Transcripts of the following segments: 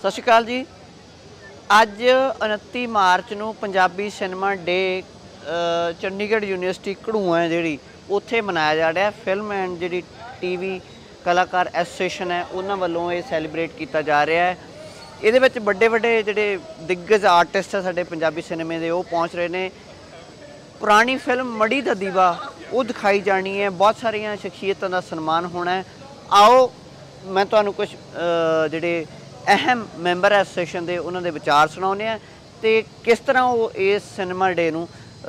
ਸਤਿ ਸ਼੍ਰੀ ਅਕਾਲ ਜੀ। ਅੱਜ 29 ਮਾਰਚ ਨੂੰ Punjabi cinema day Chandigarh university ਘੜੂਆ ਹੈ ਜਿਹੜੀ, ਉੱਥੇ ਮਨਾਇਆ ਜਾ ਰਿਹਾ ਫਿਲਮ ਐਂਡ ਜਿਹੜੀ ਟੀਵੀ ਕਲਾਕਾਰ ਐਸੋਸੀਏਸ਼ਨ ਹੈ, ਉਹਨਾਂ ਵੱਲੋਂ ਇਹ ਸੈਲੀਬ੍ਰੇਟ ਕੀਤਾ ਜਾ ਰਿਹਾ ਹੈ। ਇਹਦੇ ਵਿੱਚ ਵੱਡੇ ਵੱਡੇ ਜਿਹੜੇ ਦਿੱਗਜ ਆਰਟਿਸਟ ਹੈ ਸਾਡੇ ਪੰਜਾਬੀ ਸਿਨੇਮੇ ਦੇ, ਉਹ ਪਹੁੰਚ ਰਹੇ ਨੇ। ਪੁਰਾਣੀ ਫਿਲਮ ਮੜੀ ਦਾ ਦੀਵਾ, ਉਹ ਦਿਖਾਈ ਜਾਣੀ ਹੈ। ਬਹੁਤ ਸਾਰੀਆਂ ਸ਼ਖਸੀਅਤਾਂ ਦਾ ਸਨਮਾਨ ਹੋਣਾ ਹੈ। ਆਓ, ਮੈਂ ਤੁਹਾਨੂੰ ਕੁਝ ਜਿਹੜੇ ਅਹਿਮ ਮੈਂਬਰ ਐਸੋਸੀਏਸ਼ਨ ਦੇ ਉਹਨਾਂ ਦੇ ਵਿਚਾਰ ਸੁਣਾਉਂਦੇ ਆ ਤੇ ਕਿਸ ਤਰ੍ਹਾਂ ਉਹ ਇਸ ਸਿਨੇਮਾ ਡੇ ਨੂੰ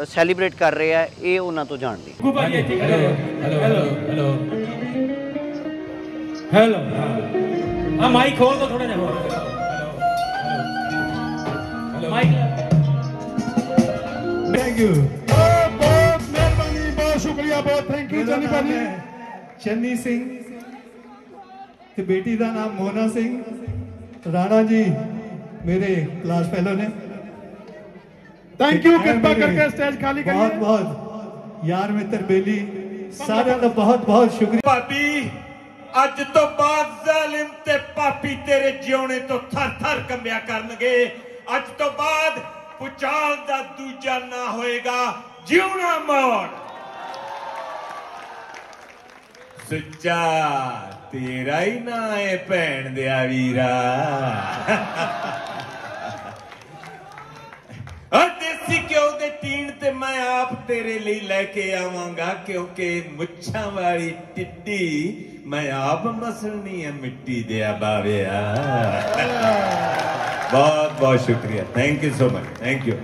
ਸੈਲੀਬ੍ਰੇਟ ਕਰ ਰਹੇ ਆ ਇਹ ਉਹਨਾਂ ਤੋਂ ਜਾਣਦੇ ਹਾਂ। ਹੈਲੋ ਹੈਲੋ ਹੈਲੋ ਹੈਲੋ ਆ ਮਾਈਕ ਖੋਲ ਦੋ ਥੋੜਾ ਜਿਹਾ ਹੋਰ। ਹੈਲੋ ਮਾਈਕ ਥੈਂਕ ਯੂ ਬਹੁਤ ਬਹੁਤ ਮਿਹਰਬਾਨੀ ਬਹੁਤ ਸ਼ੁਕਰੀਆ ਬਹੁਤ ਥੈਂਕ ਯੂ ਮੇਰਾ ਚੰਨੀ ਭਾਜੀ ਚੰਨੀ ਸਿੰਘ ਤੇ ਬੇਟੀ ਦਾ ਨਾਮ ਮੋਨਾ ਸਿੰਘ। ਰਾਣਾ ਜੀ ਮੇਰੇ ਕਲਾਸ ਫੈਲੋ ਨੇ। ਥੈਂਕ ਯੂ ਕਿਰਪਾ ਕਰਕੇ ਸਟੇਜ ਖਾਲੀ ਬਹੁਤ ਕਰੀਏ। ਬਹੁਤ ਯਾਰ ਮਿੱਤਰ ਬੇਲੀ ਸਾਰਿਆਂ ਦਾ ਬਹੁਤ ਬਹੁਤ ਸ਼ੁਕਰੀਆ। ਭਾਬੀ ਅੱਜ ਤੋਂ ਬਾਅਦ ਜ਼ਾਲਿਮ ਤੇ ਪਾਪੀ ਤੇਰੇ ਜਿਉਣੇ ਤੋਂ ਥਰ ਥਰ ਕੰਬਿਆ ਕਰਨਗੇ। ਅੱਜ ਤੋਂ ਬਾਅਦ ਪੁਚਾਲ ਦਾ ਦੂਜਾ ਨਾ ਹੋਏਗਾ ਜਿਉਣਾ ਮੌੜ। ਸੁੱਚਾ ਤੇਰਾ ਹੀ ਨਾ ਹੈ ਭੈਣ ਦਿਆ ਵੀਰਾ। ਆ ਦੇਸੀ ਘਿਓ ਦੇ ਟੀਨ ਤੇ ਮੈਂ ਆਪ ਤੇਰੇ ਲਈ ਲੈ ਕੇ ਆਵਾਂਗਾ, ਕਿਉਂਕਿ ਮੁੱਛਾਂ ਵਾਲੀ ਟਿੱਡੀ ਮੈਂ ਆਪ ਮਸਲਣੀ ਹੈ ਮਿੱਟੀ ਦੇ ਬਾਵਿਆ। ਬਹੁਤ ਬਹੁਤ ਸ਼ੁਕਰੀਆ। Thank you so much thank you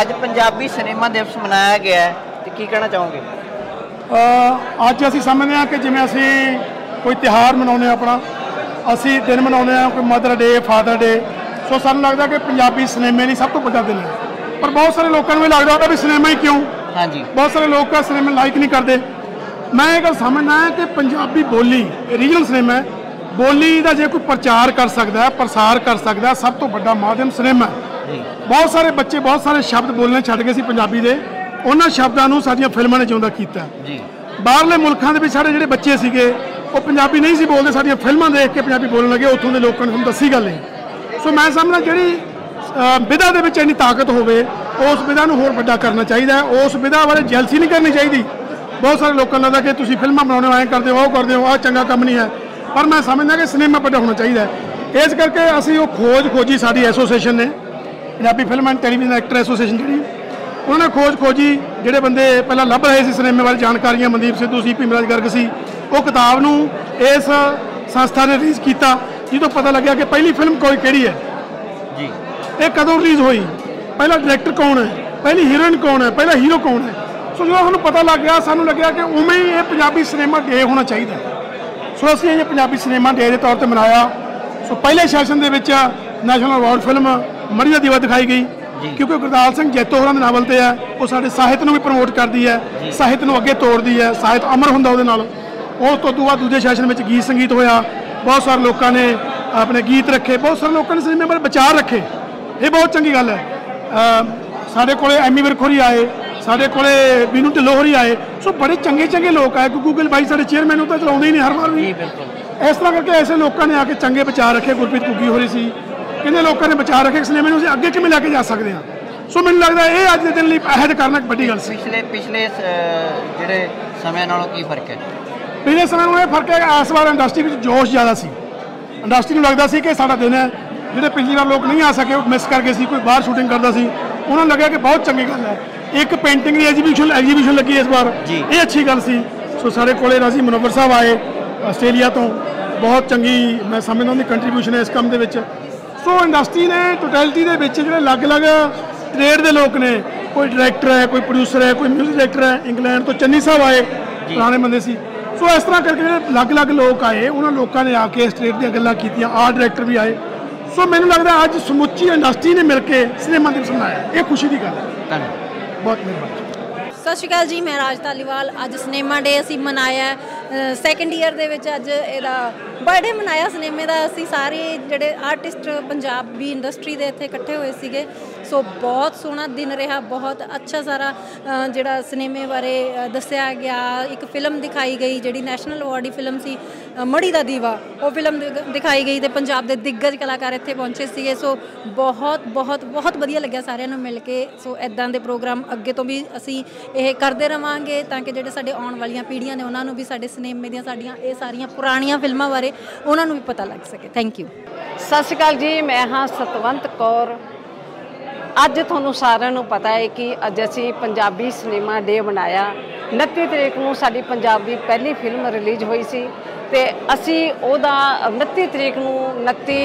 ਅੱਜ ਪੰਜਾਬੀ ਸਿਨੇਮਾ ਦਿਵਸ ਮਨਾਇਆ ਗਿਆ ਹੈ ਤੇ ਕੀ ਕਹਿਣਾ ਚਾਹੋਗੇ? ਅੱਜ ਅਸੀਂ ਸਮਝਦੇ ਹਾਂ ਕਿ ਜਿਵੇਂ ਅਸੀਂ ਕੋਈ ਤਿਹਾਰ ਮਨਾਉਂਦੇ ਹਾਂ ਆਪਣਾ ਅਸੀਂ ਦਿਨ ਮਨਾਉਂਦੇ ਹਾਂ ਕੋਈ ਮਦਰ ਡੇ ਫਾਦਰ ਡੇ ਸੋ ਸਾਨੂੰ ਲੱਗਦਾ ਕਿ ਪੰਜਾਬੀ ਸਿਨੇਮੇ ਲਈ ਸਭ ਤੋਂ ਵੱਡਾ ਦਿਨ ਹੈ। ਪਰ ਬਹੁਤ ਸਾਰੇ ਲੋਕਾਂ ਨੂੰ ਇਹ ਲੱਗਦਾ ਹੁੰਦਾ ਵੀ ਸਿਨੇਮਾ ਹੀ ਕਿਉਂ? ਹਾਂਜੀ। ਬਹੁਤ ਸਾਰੇ ਲੋਕ ਆ ਸਿਨੇਮਾ ਲਾਈਕ ਨਹੀਂ ਕਰਦੇ। ਮੈਂ ਇਹ ਗੱਲ ਸਮਝਦਾ ਹਾਂ ਕਿ ਪੰਜਾਬੀ ਬੋਲੀ ਰੀਜਨਲ ਸਿਨੇਮਾ ਬੋਲੀ ਦਾ ਜੇ ਕੋਈ ਪ੍ਰਚਾਰ ਕਰ ਸਕਦਾ ਹੈ ਪ੍ਰਸਾਰ ਕਰ ਸਕਦਾ ਸਭ ਤੋਂ ਵੱਡਾ ਮਾਧਿਅਮ ਸਿਨੇਮਾ ਹੈ। ਬਹੁਤ ਸਾਰੇ ਬੱਚੇ ਬਹੁਤ ਸਾਰੇ ਸ਼ਬਦ ਬੋਲਣੇ ਛੱਡ ਗਏ ਸੀ ਪੰਜਾਬੀ ਦੇ। ਉਹਨਾਂ ਸ਼ਬਦਾਂ ਨੂੰ ਸਾਡੀਆਂ ਫਿਲਮਾਂ ਨੇ ਜਿਉਂਦਾ ਕੀਤਾ। ਜੀ। ਬਾਹਰਲੇ ਮੁਲਕਾਂ ਦੇ ਵਿੱਚ ਸਾਡੇ ਜਿਹੜੇ ਬੱਚੇ ਸੀਗੇ ਉਹ ਪੰਜਾਬੀ ਨਹੀਂ ਸੀ ਬੋਲਦੇ ਸਾਡੀਆਂ ਫਿਲਮਾਂ ਦੇਖ ਕੇ ਪੰਜਾਬੀ ਬੋਲਣ ਲੱਗੇ ਉੱਥੋਂ ਦੇ ਲੋਕਾਂ ਨੇ ਤੁਹਾਨੂੰ ਦੱਸੀ ਗੱਲ ਇਹ। ਸੋ ਮੈਂ ਸਮਝਦਾ ਜਿਹੜੀ ਵਿਧਾ ਦੇ ਵਿੱਚ ਇੰਨੀ ਤਾਕਤ ਹੋਵੇ ਉਸ ਵਿਧਾ ਨੂੰ ਹੋਰ ਵੱਡਾ ਕਰਨਾ ਚਾਹੀਦਾ ਉਸ ਵਿਧਾ ਬਾਰੇ ਜੈਲਸੀ ਨਹੀਂ ਕਰਨੀ ਚਾਹੀਦੀ। ਬਹੁਤ ਸਾਰੇ ਲੋਕਾਂ ਨੂੰ ਲੱਗਦਾ ਕਿ ਤੁਸੀਂ ਫਿਲਮਾਂ ਬਣਾਉਣੇ ਐਂ ਕਰਦੇ ਹੋ ਉਹ ਕਰਦੇ ਹੋ ਆਹ ਚੰਗਾ ਕੰਮ ਨਹੀਂ ਹੈ। ਪਰ ਮੈਂ ਸਮਝਦਾ ਕਿ ਸਿਨੇਮਾ ਵੱਡਾ ਹੋਣਾ ਚਾਹੀਦਾ ਇਸ ਕਰਕੇ ਅਸੀਂ ਉਹ ਖੋਜ ਖੋਜੀ ਸਾਡੀ ਐਸੋਸੀਏਸ਼ਨ ਨੇ। Punjabi film and television actor association ਜਿਹੜੀ ਉਹਨਾਂ ਨੇ ਖੋਜ ਖੋਜੀ ਜਿਹੜੇ ਬੰਦੇ ਪਹਿਲਾਂ ਲੱਭ ਰਹੇ ਸੀ ਸਿਨੇਮੇ ਬਾਰੇ ਜਾਣਕਾਰੀਆਂ ਮਨਦੀਪ ਸਿੱਧੂ ਸੀ ਭੀਮਰਾਜ ਗਰਗ ਸੀ ਉਹ ਕਿਤਾਬ ਨੂੰ ਇਸ ਸੰਸਥਾ ਨੇ ਰਿਲੀਜ਼ ਕੀਤਾ ਜਿਹਦੋਂ ਪਤਾ ਲੱਗਿਆ ਕਿ ਪਹਿਲੀ ਫਿਲਮ ਕੋਈ ਕਿਹੜੀ ਹੈ। ਜੀ। ਇਹ ਕਦੋਂ ਰਿਲੀਜ਼ ਹੋਈ? ਪਹਿਲਾ ਡਾਇਰੈਕਟਰ ਕੌਣ ਹੈ? ਪਹਿਲੀ ਹੀਰੋਇਨ ਕੌਣ ਹੈ? ਪਹਿਲਾ ਹੀਰੋ ਕੌਣ ਹੈ? ਸੋ ਜਦੋਂ ਸਾਨੂੰ ਪਤਾ ਲੱਗ ਗਿਆ ਸਾਨੂੰ ਲੱਗਿਆ ਕਿ ਉਵੇਂ ਹੀ ਇਹ ਪੰਜਾਬੀ ਸਿਨੇਮਾ ਡੇ ਹੋਣਾ ਚਾਹੀਦਾ ਸੋ ਅਸੀਂ ਇਹ ਪੰਜਾਬੀ ਸਿਨੇਮਾ ਡੇ ਦੇ ਤੌਰ ਤੇ ਮਨਾਇਆ। ਸੋ ਪਹਿਲੇ ਸੈਸ਼ਨ ਦੇ ਵਿੱਚ ਨੈਸ਼ਨਲ ਅਵਾਰਡ ਫਿਲਮ ਮੜੀ ਦਾ ਦੀਵਾ ਦਿਖਾਈ ਗਈ ਕਿਉਂਕਿ ਗੁਰਦਾਲ ਸਿੰਘ ਜੈਤੋ ਹੋਰਾਂ ਦੇ ਨਾਵਲ ਤੇ ਹੈ ਉਹ ਸਾਡੇ ਸਾਹਿਤ ਨੂੰ ਵੀ ਪ੍ਰਮੋਟ ਕਰਦੀ ਹੈ ਸਾਹਿਤ ਨੂੰ ਅੱਗੇ ਤੋੜਦੀ ਹੈ ਸਾਹਿਤ ਅਮਰ ਹੁੰਦਾ ਉਹਦੇ ਨਾਲ। ਉਸ ਤੋਂ ਬਾਅਦ ਦੂਜੇ ਸੈਸ਼ਨ ਵਿੱਚ ਗੀਤ ਸੰਗੀਤ ਹੋਇਆ ਬਹੁਤ ਸਾਰੇ ਲੋਕਾਂ ਨੇ ਆਪਣੇ ਗੀਤ ਰੱਖੇ ਬਹੁਤ ਸਾਰੇ ਲੋਕਾਂ ਨੇ ਸਿਨੇਮੇ ਬਾਰੇ ਵਿਚਾਰ ਰੱਖੇ। ਇਹ ਬਹੁਤ ਚੰਗੀ ਗੱਲ ਹੈ। ਸਾਡੇ ਕੋਲੇ ਐਮੀ ਵਿਰਖੋਰੀ ਆਏ ਸਾਡੇ ਕੋਲੇ ਬੀਨੂ ਢਿੱਲੋਂ ਹੋਰੀ ਆਏ ਸੋ ਬੜੇ ਚੰਗੇ ਚੰਗੇ ਲੋਕ ਆਏ ਗੂਗਲ ਬਾਈ ਸਾਡੇ ਚੇਅਰਮੈਨ ਉਹ ਤਾਂ ਚਲਾਉਂਦੇ ਹੀ ਨਹੀਂ ਹਰ ਵਾਰ ਵੀ। ਜੀ ਬਿਲਕੁਲ। ਇਸ ਤਰ੍ਹਾਂ ਕਰਕੇ ਐਸੇ ਲੋਕਾਂ ਨੇ ਆ ਕੇ ਚੰਗੇ ਵਿਚਾਰ ਰੱਖੇ ਗੁਰਪ੍ਰੀਤ ਕੁੱਗੀ ਹੋਰੀ ਸੀ ਕਿੰਨੇ ਲੋਕਾਂ ਨੇ ਵਿਚਾਰ ਰੱਖੇ ਕਿ ਸਿਨੇਮੇ ਨੂੰ ਅਸੀਂ ਅੱਗੇ ਕਿਵੇਂ ਲੈ ਕੇ ਜਾ ਸਕਦੇ ਹਾਂ? ਸੋ ਮੈਨੂੰ ਲੱਗਦਾ ਇਹ ਅੱਜ ਦੇ ਦਿਨ ਲਈ ਅਹਿਦ ਕਰਨਾ ਇੱਕ ਵੱਡੀ ਗੱਲ ਸੀ। ਪਿਛਲੇ ਪਿਛਲੇ ਜਿਹੜੇ ਸਮੇਂ ਨਾਲੋਂ ਕੀ ਫ਼ਰਕ ਹੈ? ਪਿਛਲੇ ਸਮੇਂ ਨੂੰ ਇਹ ਫ਼ਰਕ ਹੈ ਕਿ ਇਸ ਵਾਰ ਇੰਡਸਟਰੀ ਵਿੱਚ ਜੋਸ਼ ਜ਼ਿਆਦਾ ਸੀ। ਇੰਡਸਟਰੀ ਨੂੰ ਲੱਗਦਾ ਸੀ ਕਿ ਸਾਡਾ ਦਿਨ ਹੈ ਜਿਹੜੇ ਪਿਛਲੀ ਵਾਰ ਲੋਕ ਨਹੀਂ ਆ ਸਕੇ ਉਹ ਮਿਸ ਕਰ ਗਏ ਸੀ ਕੋਈ ਬਾਹਰ ਸ਼ੂਟਿੰਗ ਕਰਦਾ ਸੀ। ਉਹਨਾਂ ਨੂੰ ਲੱਗਿਆ ਕਿ ਬਹੁਤ ਚੰਗੀ ਗੱਲ ਹੈ। ਇੱਕ ਪੇਂਟਿੰਗ ਦੀ ਐਗਜ਼ੀਬਿਸ਼ਨ ਐਗਜ਼ੀਬਿਸ਼ਨ ਲੱਗੀ ਇਸ ਵਾਰ। ਇਹ ਅੱਛੀ ਗੱਲ ਸੀ। ਸੋ ਸਾਡੇ ਕੋਲੇ ਰਾਜੀ ਮਨੋਵਰ ਸਾਹਿਬ ਆਏ ਆਸਟ੍ਰੇਲੀਆ ਤੋਂ। ਬਹੁਤ ਚੰਗੀ ਮੈਂ ਸਮਝਦਾ ਉਹਦੀ ਕੰਟਰੀਬਿਊਸ਼ਨ ਹੈ ਇਸ ਕੰਮ ਦੇ ਵਿੱਚ। ਸੋ ਇੰਡਸਟਰੀ ਨੇ ਟੋਟੈਲਿਟੀ ਦੇ ਵਿੱਚ ਜਿਹੜੇ ਅਲੱਗ-ਅਲੱਗ ਟ੍ਰੇਡ ਦੇ ਲੋਕ ਨੇ ਕੋਈ ਡਾਇਰੈਕਟਰ ਹੈ ਕੋਈ ਪ੍ਰੋਡਿਊਸਰ ਹੈ ਕੋਈ ਮਿਊਜ਼ਿਕ ਡਾਇਰੈਕਟਰ ਹੈ ਇੰਗਲੈਂਡ ਤੋਂ ਚੰਨੀ ਸਾਹਿਬ ਆਏ ਪੁਰਾਣੇ ਬੰਦੇ ਸੀ। ਸੋ ਇਸ ਤਰ੍ਹਾਂ ਕਰਕੇ ਜਿਹੜੇ ਅਲੱਗ-ਅਲੱਗ ਲੋਕ ਆਏ ਉਹਨਾਂ ਲੋਕਾਂ ਨੇ ਆ ਕੇ ਇਸ ਟ੍ਰੇਡ ਦੀਆਂ ਗੱਲਾਂ ਕੀਤੀਆਂ ਆਰਟ ਡਾਇਰੈਕਟਰ ਵੀ ਆਏ। ਸੋ ਮੈਨੂੰ ਲੱਗਦਾ ਅੱਜ ਸਮੁੱਚੀ ਇੰਡਸਟਰੀ ਨੇ ਮਿਲ ਕੇ ਸਿਨੇਮਾ ਦਿਵਸ ਮਨਾਇਆ। ਇਹ ਖੁਸ਼ੀ ਦੀ ਗੱਲ ਹੈ। ਧੰਨਵਾਦ। ਬਹੁਤ ਮਿਹਰਬਾਨੀ। ਸਤਿ ਸ਼੍ਰੀ ਅਕਾਲ ਜੀ ਮੈਂ ਰਾਜ ਧਾਲੀਵਾਲ। ਅੱਜ ਸਿਨੇਮਾ ਡੇ ਅਸੀਂ ਮਨਾਇਆ ਸੈਕੰਡ ਈਅਰ ਦੇ ਵਿੱਚ ਅੱਜ ਇਹਦਾ ਬਰਥਡੇ ਮਨਾਇਆ ਸਿਨੇਮੇ ਦਾ। ਅਸੀਂ ਸਾਰੇ ਜਿਹੜੇ ਆਰਟਿਸਟ ਪੰਜਾਬੀ ਇੰਡਸਟਰੀ ਦੇ ਇੱਥੇ ਇਕੱਠੇ ਹੋਏ ਸੀਗੇ। ਸੋ ਬਹੁਤ ਸੋਹਣਾ ਦਿਨ ਰਿਹਾ, ਬਹੁਤ ਅੱਛਾ ਸਾਰਾ ਜਿਹੜਾ ਸਿਨੇਮੇ ਬਾਰੇ ਦੱਸਿਆ ਗਿਆ। ਇੱਕ ਫਿਲਮ ਦਿਖਾਈ ਗਈ ਜਿਹੜੀ ਨੈਸ਼ਨਲ ਅਵਾਰਡੀ ਫਿਲਮ ਸੀ ਮੜੀ ਦਾ ਦੀਵਾ। ਉਹ ਫਿਲਮ ਦਿਖਾਈ ਗਈ ਤੇ ਪੰਜਾਬ ਦੇ ਦਿੱਗਜ ਕਲਾਕਾਰ ਇੱਥੇ ਪਹੁੰਚੇ ਸੀਗੇ। ਸੋ ਬਹੁਤ ਬਹੁਤ ਬਹੁਤ ਵਧੀਆ ਲੱਗਿਆ ਸਾਰਿਆਂ ਨੂੰ ਮਿਲ ਕੇ। ਸੋ ਐਦਾਂ ਦੇ ਪ੍ਰੋਗਰਾਮ ਅੱਗੇ ਤੋਂ ਵੀ ਅਸੀਂ ਇਹ ਕਰਦੇ ਰਵਾਂਗੇ ਤਾਂ ਕਿ ਜਿਹੜੇ ਸਾਡੇ ਆਉਣ ਵਾਲੀਆਂ ਪੀੜ੍ਹੀਆਂ ਨੇ, ਉਹਨਾਂ ਨੂੰ ਵੀ ਸਾਡੇ ਸਿਨੇਮੇ ਦੀਆਂ ਸਾਡੀਆਂ ਇਹ ਸਾਰੀਆਂ ਪੁਰਾਣੀਆਂ ਫਿਲਮਾਂ ਬਾਰੇ ਉਹਨਾਂ ਨੂੰ ਵੀ ਪਤਾ ਲੱਗ ਸਕੇ। ਥੈਂਕ ਯੂ ਸਤਿ ਸ਼੍ਰੀ ਅਕਾਲ ਜੀ, ਮੈਂ ਹਾਂ ਸਤਵੰਤ ਕੌਰ। ਅੱਜ ਤੁਹਾਨੂੰ ਸਾਰਿਆਂ ਨੂੰ ਪਤਾ ਹੈ ਕਿ ਅੱਜ ਅਸੀਂ ਪੰਜਾਬੀ ਸਿਨੇਮਾ ਡੇ ਮਨਾਇਆ। 29 ਤਰੀਕ ਨੂੰ ਸਾਡੀ ਪੰਜਾਬ ਦੀ ਪਹਿਲੀ ਫਿਲਮ ਰਿਲੀਜ਼ ਹੋਈ ਸੀ ਤੇ ਅਸੀਂ ਉਹਦਾ 29 ਤਰੀਕ ਨੂੰ 29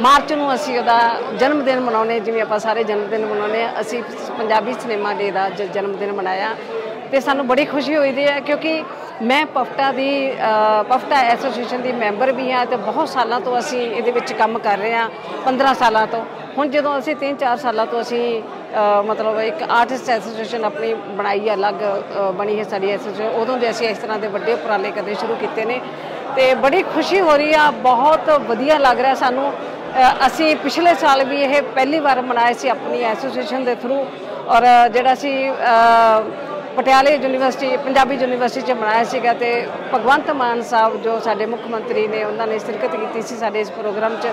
ਮਾਰਚ ਨੂੰ ਅਸੀਂ ਉਹਦਾ ਜਨਮ ਦਿਨ ਮਨਾਉਨੇ ਜਿਵੇਂ ਆਪਾਂ ਸਾਰੇ ਜਨਮ ਦਿਨ ਮਨਾਉਨੇ ਆ ਅਸੀਂ ਪੰਜਾਬੀ ਸਿਨੇਮਾ ਡੇ ਦਾ ਜਨਮ ਦਿਨ ਮਨਾਇਆ। ਤੇ ਸਾਨੂੰ ਬੜੀ ਖੁਸ਼ੀ ਹੋਈ ਦੀ ਹੈ ਕਿਉਂਕਿ ਮੈਂ ਪਫਟਾ ਦੀ ਪਫਟਾ ਐਸੋਸੀਏਸ਼ਨ ਦੀ ਮੈਂਬਰ ਵੀ ਹਾਂ ਤੇ ਬਹੁਤ ਸਾਲਾਂ ਤੋਂ ਅਸੀਂ ਇਹਦੇ ਵਿੱਚ ਕੰਮ ਕਰ ਰਹੇ ਹਾਂ 15 ਸਾਲਾਂ ਤੋਂ। ਹੁਣ ਜਦੋਂ ਅਸੀਂ 3-4 ਸਾਲਾਂ ਤੋਂ ਅਸੀਂ ਮਤਲਬ ਇੱਕ ਆਰਟਿਸਟ ਐਸੋਸੀਏਸ਼ਨ ਆਪਣੀ ਬਣਾਈ ਹੈ ਅਲੱਗ ਬਣੀ ਹੈ ਸਾਡੀ ਐਸੋਸੀਏਸ਼ਨ ਉਦੋਂ ਦੇ ਅਸੀਂ ਇਸ ਤਰ੍ਹਾਂ ਦੇ ਵੱਡੇ ਉਪਰਾਲੇ ਕਰਨੇ ਸ਼ੁਰੂ ਕੀਤੇ ਨੇ। ਤੇ ਬੜੀ ਖੁਸ਼ੀ ਹੋ ਰਹੀ ਆ, ਬਹੁਤ ਵਧੀਆ ਲੱਗ ਰਿਹਾ ਸਾਨੂੰ। ਅਸੀਂ ਪਿਛਲੇ ਸਾਲ ਵੀ ਇਹ ਪਹਿਲੀ ਵਾਰ ਮਨਾਏ ਸੀ ਆਪਣੀ ਐਸੋਸੀਏਸ਼ਨ ਦੇ ਥਰੂ ਔਰ ਜਿਹੜਾ ਸੀ ਪਟਿਆਲੇ ਯੂਨੀਵਰਸਿਟੀ, ਪੰਜਾਬੀ ਯੂਨੀਵਰਸਿਟੀ 'ਚ ਮਨਾਇਆ ਸੀਗਾ ਤੇ ਭਗਵੰਤ ਮਾਨ ਸਾਹਿਬ ਜੋ ਸਾਡੇ ਮੁੱਖ ਮੰਤਰੀ ਨੇ, ਉਹਨਾਂ ਨੇ ਸ਼ਿਰਕਤ ਕੀਤੀ ਸੀ ਸਾਡੇ ਇਸ ਪ੍ਰੋਗਰਾਮ 'ਚ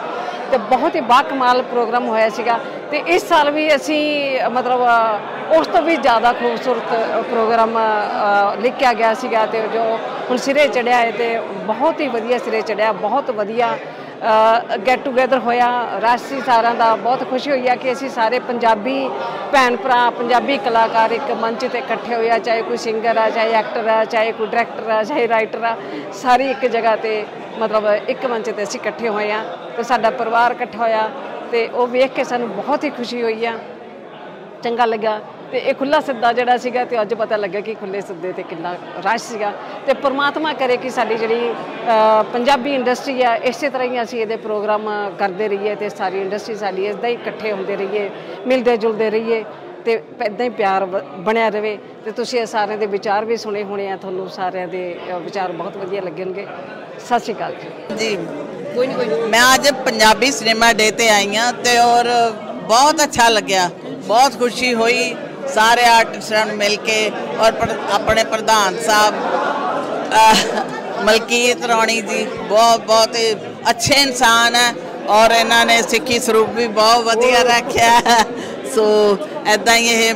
ਤੇ ਬਹੁਤ ਹੀ ਬਾਕਮਾਲ ਪ੍ਰੋਗਰਾਮ ਹੋਇਆ ਸੀਗਾ ਤੇ ਇਸ ਸਾਲ ਵੀ ਅਸੀਂ, ਮਤਲਬ, ਉਸ ਤੋਂ ਵੀ ਜ਼ਿਆਦਾ ਖੂਬਸੂਰਤ ਪ੍ਰੋਗਰਾਮ ਲਿਖਿਆ ਗਿਆ ਸੀਗਾ ਤੇ ਜੋ ਹੁਣ ਸਿਰੇ ਚੜਿਆ ਹੈ ਤੇ ਬਹੁਤ ਹੀ ਵਧੀਆ ਸਿਰੇ ਚੜਿਆ ਬਹੁਤ ਵਧੀਆ ਗੈਟ ਟੂਗੇਦਰ ਹੋਇਆ। ਰਾਸ਼ਟਰੀ ਸਾਰਾਂ ਦਾ ਬਹੁਤ ਖੁਸ਼ੀ ਹੋਈ ਆ ਕਿ ਅਸੀਂ ਸਾਰੇ ਪੰਜਾਬੀ ਭੈਣ ਭਰਾ, ਪੰਜਾਬੀ ਕਲਾਕਾਰ ਇੱਕ ਮੰਚ ਤੇ ਇਕੱਠੇ ਹੋਏ ਆ, ਚਾਹੇ ਕੋਈ ਸਿੰਗਰ ਆ, ਚਾਹੇ ਐਕਟਰ ਆ, ਚਾਹੇ ਕੋਈ ਡਾਇਰੈਕਟਰ ਆ, ਚਾਹੇ ਰਾਈਟਰ ਆ, ਸਾਰੇ ਇੱਕ ਜਗ੍ਹਾ ਤੇ ਮਤਲਬ ਇੱਕ ਮੰਚ ਤੇ ਅਸੀਂ ਇਕੱਠੇ ਹੋਏ ਆ ਤੇ ਸਾਡਾ ਪਰਿਵਾਰ ਇਕੱਠਾ ਹੋਇਆ ਤੇ ਉਹ ਵੇਖ ਕੇ ਸਾਨੂੰ ਬਹੁਤ ਹੀ ਖੁਸ਼ੀ ਹੋਈ ਆ। ਚੰਗਾ ਲੱਗਾ ਤੇ ਇਹ ਖੁੱਲਾ ਸਿੱਧਾ ਜਿਹੜਾ ਸੀਗਾ ਤੇ ਅੱਜ ਪਤਾ ਲੱਗਾ ਕਿ ਖੁੱਲੇ ਸਿੱਧੇ ਤੇ ਕਿੰਨਾ ਰਸ਼ ਸੀਗਾ। ਤੇ ਪ੍ਰਮਾਤਮਾ ਕਰੇ ਕਿ ਸਾਡੀ ਜਿਹੜੀ ਪੰਜਾਬੀ ਇੰਡਸਟਰੀ ਆ, ਇਸੇ ਤਰ੍ਹਾਂ ਹੀ ਅਸੀਂ ਇਹਦੇ ਪ੍ਰੋਗਰਾਮ ਕਰਦੇ ਰਹੀਏ ਤੇ ਸਾਰੀ ਇੰਡਸਟਰੀ ਸਾਡੀ ਇਦਾਂ ਹੀ ਇਕੱਠੇ ਹੁੰਦੇ ਰਹੀਏ, ਮਿਲਦੇ ਜੁਲਦੇ ਰਹੀਏ ਤੇ ਇਦਾਂ ਹੀ ਪਿਆਰ ਬਣਿਆ ਰਵੇ। ਤੇ ਤੁਸੀਂ ਇਹ ਸਾਰਿਆਂ ਦੇ ਵਿਚਾਰ ਵੀ ਸੁਣੇ ਹੋਣੇ ਆ, ਤੁਹਾਨੂੰ ਸਾਰਿਆਂ ਦੇ ਵਿਚਾਰ ਬਹੁਤ ਵਧੀਆ ਲੱਗਣਗੇ। ਸਤਿ ਸ਼੍ਰੀ ਅਕਾਲ ਜੀ। ਜੀ। ਮੈਂ ਅੱਜ ਪੰਜਾਬੀ ਸਿਨੇਮਾ ਡੇ ਤੇ ਆਈ ਹਾਂ ਤੇ ਔਰ ਬਹੁਤ ਅੱਛਾ ਲੱਗਿਆ, ਬਹੁਤ ਖੁਸ਼ੀ ਹੋਈ। ਸਾਰੇ ਆਰਟਿਸਟਾਂ ਨੂੰ ਮਿਲ ਕੇ ਔਰ ਆਪਣੇ ਪ੍ਰਧਾਨ ਸਾਹਿਬ ਮਲਕੀਤ ਰੌਣੀ ਜੀ ਬਹੁਤ ਬਹੁਤ ਅੱਛੇ ਇਨਸਾਨ ਹੈ ਔਰ ਇਹਨਾਂ ਨੇ ਸਿੱਖੀ ਸਰੂਪ ਵੀ ਬਹੁਤ ਵਧੀਆ ਰੱਖਿਆ। ਸੋ ਐਦਾਂ ਹੀ ਇਹ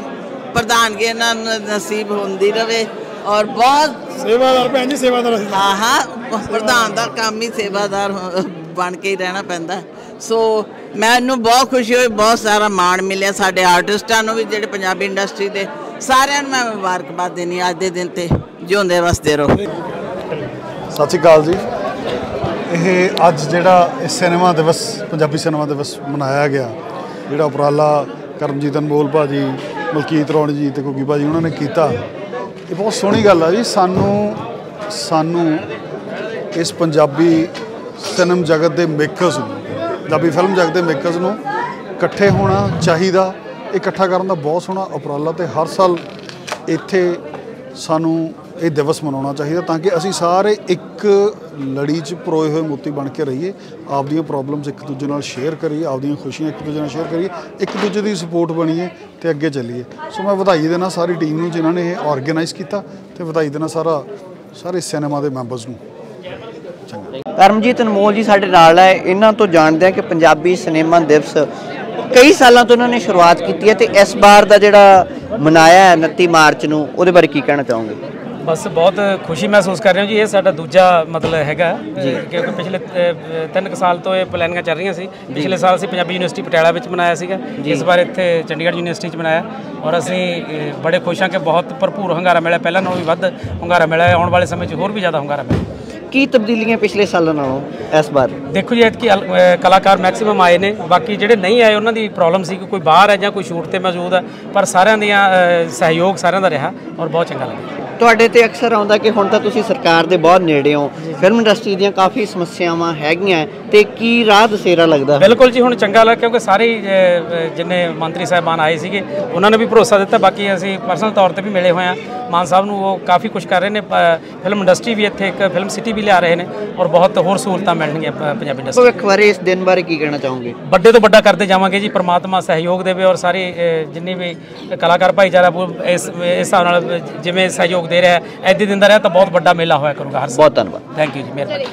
ਪ੍ਰਧਾਨਗੀ ਇਹਨਾਂ ਨੂੰ ਨਸੀਬ ਹੁੰਦੀ ਰਵੇ ਔਰ ਬਹੁਤ ਸੇਵਾਦਾਰ ਭੈਣ ਜੀ ਸੇਵਾਦਾਰ ਹਾਂ ਹਾਂ ਪ੍ਰਧਾਨ ਦਾ ਕੰਮ ਹੀ ਸੇਵਾਦਾਰ ਬਣ ਕੇ ਹੀ ਰਹਿਣਾ ਪੈਂਦਾ ਸੋ ਮੈਨੂੰ ਬਹੁਤ ਖੁਸ਼ੀ ਹੋਈ, ਬਹੁਤ ਸਾਰਾ ਮਾਣ ਮਿਲਿਆ ਸਾਡੇ ਆਰਟਿਸਟਾਂ ਨੂੰ ਵੀ, ਜਿਹੜੇ ਪੰਜਾਬੀ ਇੰਡਸਟਰੀ ਦੇ ਸਾਰਿਆਂ ਨੂੰ ਮੈਂ ਮੁਬਾਰਕਬਾਦ ਦੇਣੀ ਅੱਜ ਦੇ ਦਿਨ ਤੇ, ਜਿਉਂਦੇ ਵਸਦੇ ਰਹੋ। ਸਤਿ ਸ਼੍ਰੀ ਅਕਾਲ ਜੀ। ਇਹ ਅੱਜ ਜਿਹੜਾ ਇਹ ਸਿਨੇਮਾ ਦਿਵਸ, ਪੰਜਾਬੀ ਸਿਨੇਮਾ ਦਿਵਸ ਮਨਾਇਆ ਗਿਆ, ਜਿਹੜਾ ਉਪਰਾਲਾ ਕਰਮਜੀਤ ਅਨਮੋਲ ਭਾਜੀ, ਮਲਕੀਤ ਰੌਣ ਜੀ ਤੇ ਕੁਕੀ ਭਾਜੀ ਉਹਨਾਂ ਨੇ ਕੀਤਾ, ਇਹ ਬਹੁਤ ਸੋਹਣੀ ਗੱਲ ਆ ਜੀ। ਸਾਨੂੰ ਸਾਨੂੰ ਇਸ ਪੰਜਾਬੀ ਸਿਨੇਮ ਜਗਤ ਦੇ ਮੇਕਰਸ ਨੂੰ ਪੰਜਾਬੀ ਫਿਲਮ ਜਗਤ ਦੇ ਮੇਕਰਸ ਨੂੰ ਇਕੱਠੇ ਹੋਣਾ ਚਾਹੀਦਾ, ਇਕੱਠਾ ਕਰਨ ਦਾ ਬਹੁਤ ਸੋਹਣਾ ਉਪਰਾਲਾ ਤੇ ਹਰ ਸਾਲ ਇੱਥੇ ਸਾਨੂੰ ਇਹ ਦਿਵਸ ਮਨਾਉਣਾ ਚਾਹੀਦਾ ਤਾਂ ਕਿ ਅਸੀਂ ਸਾਰੇ ਇੱਕ ਲੜੀ 'ਚ ਪਰੋਏ ਹੋਏ ਮੋਤੀ ਬਣ ਕੇ ਰਹੀਏ, ਆਪਦੀਆਂ ਪ੍ਰੋਬਲਮਸ ਇੱਕ ਦੂਜੇ ਨਾਲ ਸ਼ੇਅਰ ਕਰੀਏ, ਆਪਦੀਆਂ ਖੁਸ਼ੀਆਂ ਇੱਕ ਦੂਜੇ ਨਾਲ ਸ਼ੇਅਰ ਕਰੀਏ, ਇੱਕ ਦੂਜੇ ਦੀ ਸਪੋਰਟ ਬਣੀਏ ਤੇ ਅੱਗੇ ਚੱਲੀਏ। ਸੋ ਮੈਂ ਵਧਾਈ ਦੇਣਾ ਸਾਰੀ ਟੀਮ ਨੂੰ ਜਿਨ੍ਹਾਂ ਨੇ ਇਹ ਆਰਗੇਨਾਈਜ਼ ਕੀਤਾ ਤੇ ਵਧਾਈ ਦੇਣਾ ਸਾਰਾ, ਸਾਰੇ ਸਿਨੇਮਾ ਦੇ ਮੈਂਬਰਸ ਨੂੰ। ਕਰਮਜੀਤ ਅਨਮੋਲ ਜੀ ਸਾਡੇ ਨਾਲ ਹੈ। ਇਹਨਾਂ ਤੋਂ ਜਾਣਦੇ ਆ ਕਿ ਪੰਜਾਬੀ ਸਿਨੇਮਾ ਦਿਵਸ ਕਈ ਸਾਲਾਂ ਤੋਂ ਇਹਨਾਂ ਨੇ ਸ਼ੁਰੂਆਤ ਕੀਤੀ ਹੈ ਤੇ ਇਸ ਵਾਰ ਦਾ ਜਿਹੜਾ ਮਨਾਇਆ ਹੈ 29 ਮਾਰਚ ਨੂੰ ਉਹਦੇ ਬਾਰੇ ਕੀ ਕਹਿਣਾ ਚਾਹੋਗੇ? ਬਸ ਬਹੁਤ ਖੁਸ਼ੀ ਮਹਿਸੂਸ ਕਰ ਰਹੇ ਹਾਂ ਜੀ। ਇਹ ਸਾਡਾ ਦੂਜਾ ਮਤਲਬ ਹੈਗਾ। ਜੀ। ਕਿਉਂਕਿ ਪਿਛਲੇ ਤਿੰਨ ਕੁ ਸਾਲ ਤੋਂ ਇਹ ਪਲੈਨਿੰਗਾਂ ਚੱਲ ਰਹੀਆਂ ਸੀ। ਪਿਛਲੇ ਸਾਲ ਅਸੀਂ ਪੰਜਾਬੀ ਯੂਨੀਵਰਸਿਟੀ ਪਟਿਆਲਾ ਵਿੱਚ ਮਨਾਇਆ ਸੀਗਾ। ਇਸ ਵਾਰ ਇੱਥੇ ਚੰਡੀਗੜ੍ਹ ਯੂਨੀਵਰਸਿਟੀ 'ਚ ਮਨਾਇਆ। ਔਰ ਅਸੀਂ ਬੜੇ ਖੁਸ਼ ਹਾਂ ਕਿ ਬਹੁਤ ਭਰਪੂਰ ਹੰਗਾਰਾ ਮਿਲਿਆ। ਪਹਿਲਾਂ ਨਾਲੋਂ ਵੀ ਵੱਧ ਹੰਗਾਰਾ ਮਿਲਿਆ। ਆਉਣ ਵਾਲੇ ਸਮੇਂ 'ਚ ਹੋਰ ਵੀ ਜ਼ਿਆਦਾ ਹੰਗਾਰਾ ਮਿਲੇ ਕੀ ਤਬਦੀਲੀਆਂ ਪਿਛਲੇ ਸਾਲਾਂ ਨਾਲੋਂ ਇਸ ਵਾਰ? ਦੇਖੋ ਜੀ, ਐਤਕੀ ਕਲਾਕਾਰ ਮੈਕਸਿਮਮ ਆਏ ਨੇ, ਬਾਕੀ ਜਿਹੜੇ ਨਹੀਂ ਆਏ, ਉਹਨਾਂ ਦੀ ਪ੍ਰੋਬਲਮ ਸੀ ਕਿ ਕੋਈ ਬਾਹਰ ਹੈ ਜਾਂ ਕੋਈ ਸ਼ੂਟ ਤੇ ਮੌਜੂਦ ਹੈ, ਪਰ ਸਾਰਿਆਂ ਦੀਆਂ ਸਹਿਯੋਗ ਸਾਰਿਆਂ ਦਾ ਰਿਹਾ ਔਰ ਬਹੁਤ ਚੰਗਾ ਲੱਗਾ ਤੁਹਾਡੇ ਤੇ ਅਕਸਰ ਆਉਂਦਾ ਕਿ ਹੁਣ ਤਾਂ ਤੁਸੀਂ ਸਰਕਾਰ ਦੇ ਬਹੁਤ ਨੇੜੇ ਹੋ। ਫਿਲਮ ਇੰਡਸਟਰੀ ਦੀਆਂ ਕਾਫੀ ਸਮੱਸਿਆਵਾਂ ਹੈਗੀਆਂ ਤੇ ਕੀ ਰਾਹ ਦਸੇਰਾ ਲੱਗਦਾ? ਬਿਲਕੁਲ ਜੀ ਹੁਣ ਚੰਗਾ ਲੱਗ ਕਿਉਂਕਿ ਸਾਰੇ ਜਿੰਨੇ ਮੰਤਰੀ ਸਾਹਿਬਾਨ ਆਏ ਸੀਗੇ ਉਹਨਾਂ ਨੇ ਵੀ ਭਰੋਸਾ ਦਿੱਤਾ ਬਾਕੀ ਅਸੀਂ ਪਰਸਨਲ ਤੌਰ ਤੇ ਵੀ ਮਿਲੇ ਹੋਏ ਆ ਮਾਨ ਸਾਹਿਬ ਨੂੰ ਉਹ ਕਾਫੀ ਕੁਝ ਕਰ ਰਹੇ ਨੇ ਫਿਲਮ ਇੰਡਸਟਰੀ ਵੀ ਇੱਥੇ ਇੱਕ ਫਿਲਮ ਸਿਟੀ ਵੀ ਲਿਆ ਰਹੇ ਨੇ ਔਰ ਬਹੁਤ ਹੋਰ ਸਹੂਲਤਾਂ ਮਿਲਣਗੀਆਂ ਪੰਜਾਬੀ ਇੰਡਸਟਰੀ ਭਵਿੱਖ ਬਾਰੇ ਇਸ ਦਿਨ ਬਾਰੇ ਕੀ ਕਹਿਣਾ ਚਾਹੋਗੇ? ਵੱਡੇ ਤੋਂ ਵੱਡਾ ਕਰਦੇ ਜਾਵਾਂਗੇ ਜੀ ਪ੍ਰਮਾਤਮਾ ਸਹਿਯੋਗ ਦੇਵੇ ਔਰ ਸਾਰੇ ਜਿੰਨੇ ਵੀ ਕਲਾਕਾਰ ਭਾਈਚਾਰਾ ਇਸ ਇਸ ਹਿਸਾਬ ਨਾਲ ਜਿਵੇਂ ਸਹਿਯੋਗ ਦੇ ਰਿਹਾ ਹੈ। ਐਦੀ ਦਿੰਦਾ ਰਿਹਾ ਤਾਂ ਬਹੁਤ ਵੱਡਾ ਮੇਲਾ ਹੋਇਆ ਕਰੂਗਾ ਹਰ ਸਾਲ ਬਹੁਤ ਧੰਨਵਾਦ। ਥੈਂਕ ਯੂ ਜੀ ਮਿਹਰਬਾਨੀ।